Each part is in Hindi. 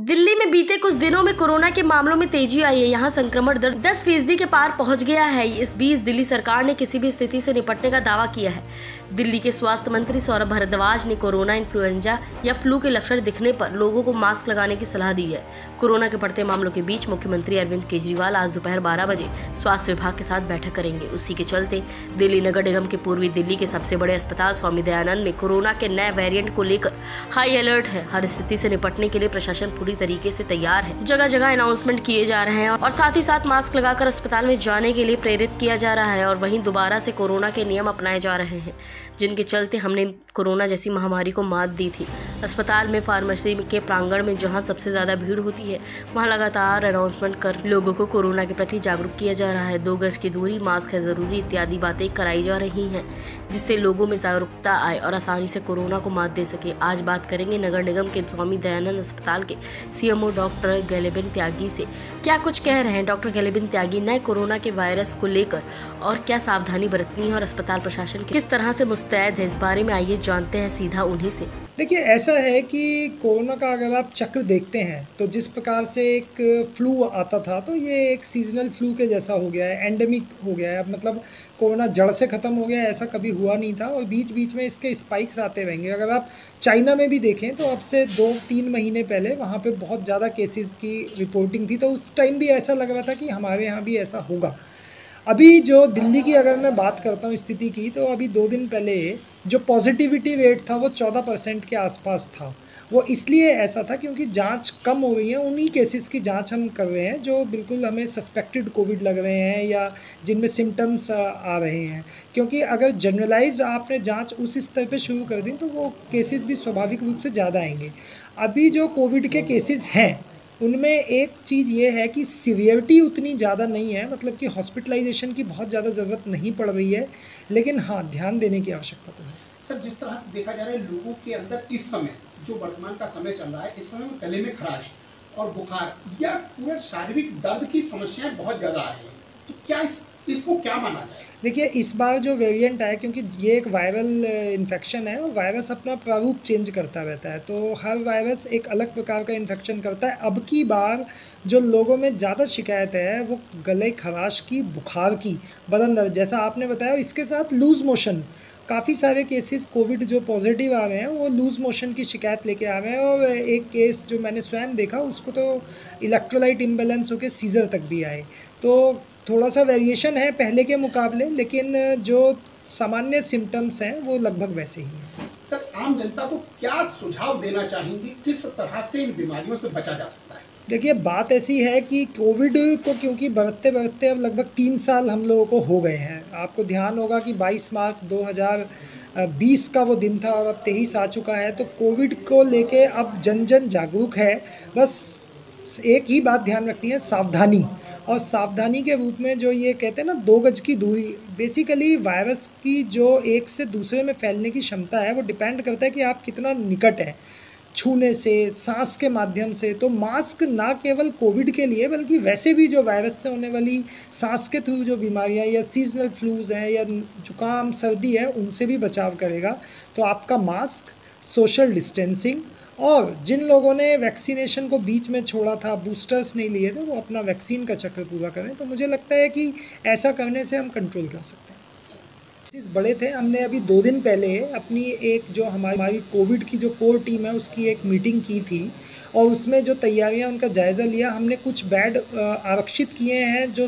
दिल्ली में बीते कुछ दिनों में कोरोना के मामलों में तेज़ी आई है। यहाँ संक्रमण दर 10 फ़ीसदी के पार पहुँच गया है। इस बीच दिल्ली सरकार ने किसी भी स्थिति से निपटने का दावा किया है। दिल्ली के स्वास्थ्य मंत्री सौरभ भारद्वाज ने कोरोना, इन्फ्लुएंजा या फ्लू के लक्षण दिखने पर लोगों को मास्क लगाने की सलाह दी है। कोरोना के बढ़ते मामलों के बीच मुख्यमंत्री अरविंद केजरीवाल आज दोपहर बारह बजे स्वास्थ्य विभाग के साथ बैठक करेंगे। उसी के चलते दिल्ली नगर निगम के पूर्वी दिल्ली के सबसे बड़े अस्पताल स्वामी दयानंद में कोरोना के नए वेरियंट को लेकर हाई अलर्ट है। हर स्थिति से निपटने के लिए प्रशासन पूरी तरीके से तैयार है। जगह जगह अनाउंसमेंट किए जा रहे हैं और साथ ही साथ मास्क लगाकर अस्पताल में जाने के लिए प्रेरित किया जा रहा है और वहीं दोबारा से कोरोना के नियम अपनाए जा रहे हैं, जिनके चलते हमने कोरोना जैसी महामारी को मात दी थी। अस्पताल में फार्मेसी के प्रांगण में जहाँ सबसे ज़्यादा भीड़ होती है, वहाँ लगातार अनाउंसमेंट कर लोगों को कोरोना के प्रति जागरूक किया जा रहा है। दो गज की दूरी मास्क है ज़रूरी, इत्यादि बातें कराई जा रही हैं, जिससे लोगों में जागरूकता आए और आसानी से कोरोना को मात दे सके। आज बात करेंगे नगर निगम के स्वामी दयानंद अस्पताल के सीएमओ डॉक्टर गैलेबिन त्यागी से। क्या कुछ कह रहे हैं डॉक्टर गैलेबिन त्यागी? नए कोरोना के वायरस को लेकर और क्या सावधानी बरतनी है और अस्पताल प्रशासन किस तरह से मुस्तैद है? इस बारे में आइए, जानते हैं सीधा उन्हीं से। देखिए, ऐसा है कि कोरोना का अगर आप चक्र देखते हैं तो जिस प्रकार से एक फ्लू आता था तो ये एक सीजनल फ्लू के जैसा हो गया है एंडेमिक हो गया है। अब मतलब कोरोना जड़ से ख़त्म हो गया ऐसा कभी हुआ नहीं था और बीच बीच में इसके स्पाइक्स आते रहेंगे। अगर आप चाइना में भी देखें तो अब से दो तीन महीने पहले वहाँ पर बहुत ज़्यादा केसेज़ की रिपोर्टिंग थी तो उस टाइम भी ऐसा लग रहा था कि हमारे यहाँ भी ऐसा होगा। अभी जो दिल्ली की अगर मैं बात करता हूँ स्थिति की तो अभी दो दिन पहले जो पॉजिटिविटी रेट था वो चौदह परसेंट के आसपास था। वो इसलिए ऐसा था क्योंकि जाँच कम हो रही है। उन्हीं केसेस की जाँच हम कर रहे हैं जो बिल्कुल हमें सस्पेक्टेड कोविड लग रहे हैं या जिनमें सिम्टम्स आ रहे हैं। क्योंकि अगर जनरलाइज आपने जाँच उस स्तर पे शुरू कर दी तो वो केसेस भी स्वाभाविक रूप से ज़्यादा आएँगे। अभी जो कोविड के केसेस हैं उनमें एक चीज़ ये है कि सीवियरिटी उतनी ज़्यादा नहीं है मतलब कि हॉस्पिटलाइजेशन की बहुत ज़्यादा ज़रूरत नहीं पड़ रही है, लेकिन हाँ ध्यान देने की आवश्यकता तो है। सर, जिस तरह से देखा जा रहा है, लोगों के अंदर इस समय, जो वर्तमान का समय चल रहा है, इस समय गले में खराश और बुखार या पूरे शारीरिक दर्द की समस्याएँ बहुत ज़्यादा आ रही हैं। तो क्या इस, इसको क्या माना जाए? देखिए, इस बार जो वेरिएंट है क्योंकि ये एक वायरल इन्फेक्शन है और वायरस अपना प्रारूप चेंज करता रहता है। तो हर वायरस एक अलग प्रकार का इन्फेक्शन करता है। अब की बार जो लोगों में ज़्यादा शिकायत है, वो गले खराश की, बुखार की, बदन जैसा आपने बताया इसके साथ लूज़ मोशन काफ़ी सारे केसेस कोविड जो पॉजिटिव आ रहे हैं, वो लूज़ मोशन की शिकायत लेके आ रहे हैं, और एक केस जो मैंने स्वयं देखा, उसको तो इलेक्ट्रोलाइट इम्बेलेंस होकर सीज़र तक भी आए। तो थोड़ा सा वेरिएशन है पहले के मुकाबले लेकिन जो सामान्य सिम्टम्स हैं वो लगभग वैसे ही हैं। सर आम जनता को क्या सुझाव देना चाहेंगे? किस तरह से इन बीमारियों से बचा जा सकता है? देखिए बात ऐसी है कि कोविड को क्योंकि बढ़ते बढ़ते अब लगभग तीन साल हम लोगों को हो गए हैं। आपको ध्यान होगा कि 22 मार्च 2020 का वो दिन था और अब तेईस आ चुका है तो कोविड को लेके अब जन जन जागरूक है। बस एक ही बात ध्यान रखनी है, सावधानी। और सावधानी के रूप में जो ये कहते हैं ना, दो गज की दूरी बेसिकली वायरस की जो एक से दूसरे में फैलने की क्षमता है, वो डिपेंड करता है कि आप कितना निकट है। छूने से, सांस के माध्यम से तो मास्क ना केवल कोविड के लिए, बल्कि वैसे भी जो वायरस से होने वाली सांस के थ्रू जो बीमारियाँ या सीजनल फ्लूज़ हैं, या जुकाम, सर्दी है, उनसे भी बचाव करेगा। तो आपका मास्क सोशल डिस्टेंसिंग और जिन लोगों ने वैक्सीनेशन को बीच में छोड़ा था बूस्टर्स नहीं लिए थे, वो अपना वैक्सीन का चक्र पूरा करें तो मुझे लगता है कि ऐसा करने से हम कंट्रोल कर सकते हैं। चीज़ बड़े थे। हमने अभी दो दिन पहले अपनी एक जो हमारी कोविड की जो कोर टीम है, उसकी एक मीटिंग की थी। और उसमें जो तैयारियाँ, उनका जायज़ा लिया, हमने कुछ बेड आरक्षित किए हैं, जो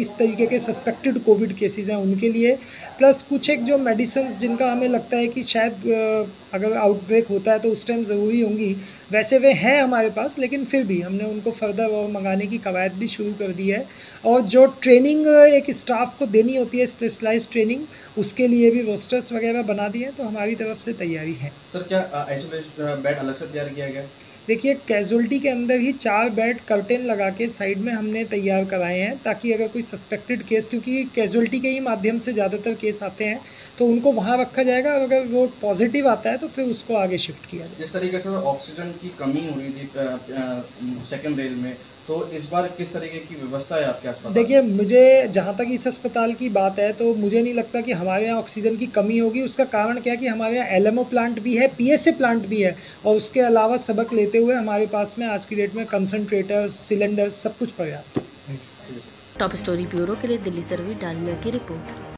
इस तरीके के सस्पेक्टेड कोविड केसेस हैं उनके लिए। प्लस कुछ एक जो मेडिसिन जिनका हमें लगता है कि शायद अगर आउटब्रेक होता है तो उस टाइम ज़रूरी होंगी। वैसे वे हैं हमारे पास, लेकिन फिर भी हमने उनको फर्दर और मंगाने की कवायद भी शुरू कर दी है। और जो ट्रेनिंग एक स्टाफ को देनी होती है स्पेशलाइज ट्रेनिंग उसके लिए भी रोस्टर्स वगैरह बना दिए तो हमारी तरफ़ से तैयारी है। सर क्या आइसोलेशन बेड अलग से तैयार किया गया? देखिए कैजुअलिटी के अंदर ही चार बेड कर्टेन लगा के साइड में हमने तैयार कराए हैं ताकि अगर कोई सस्पेक्टेड केस क्योंकि कैजुअलिटी के ही माध्यम से ज़्यादातर केस आते हैं तो उनको वहाँ रखा जाएगा और अगर वो पॉजिटिव आता है तो फिर उसको आगे शिफ्ट किया जाए जिस तरीके से ऑक्सीजन की कमी हो रही थी सेकेंड रेल में तो इस बार किस तरीके की व्यवस्था है आपके अस्पताल देखिए मुझे जहाँ तक इस अस्पताल की बात है तो मुझे नहीं लगता कि हमारे यहाँ ऑक्सीजन की कमी होगी। उसका कारण क्या है कि हमारे यहाँ LMO प्लांट भी है पी प्लांट भी है और उसके अलावा सबक लेते हुए हमारे पास में आज की डेट में कंसनट्रेटर्स सिलेंडर सब कुछ पर्याप्त टॉप स्टोरी ब्यूरो के लिए दिल्ली सर्वी डालमिया की रिपोर्ट।